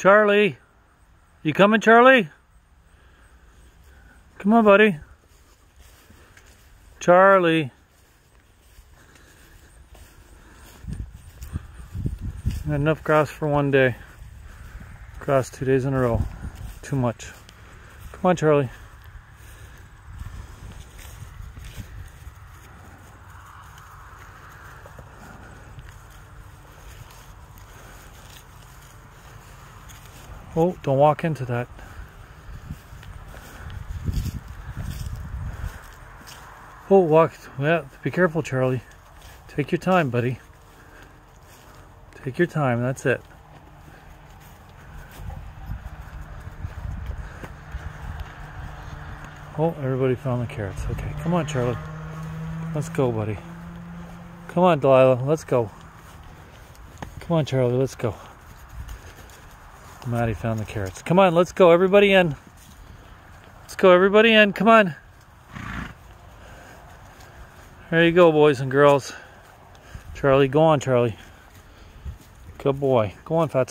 Charlie. You coming, Charlie? Come on, buddy. Charlie. Enough grass for one day. Grass two days in a row. Too much. Come on, Charlie. Oh, don't walk into that. Oh, walk. Yeah, be careful, Charlie. Take your time, buddy. Take your time, that's it. Oh, everybody found the carrots. Okay, come on, Charlie. Let's go, buddy. Come on, Delilah, let's go. Come on, Charlie, let's go. Maddie found the carrots. Come on, let's go. Everybody in. Let's go, everybody in. Come on. There you go, boys and girls. Charlie, go on, Charlie. Good boy. Go on, Fats.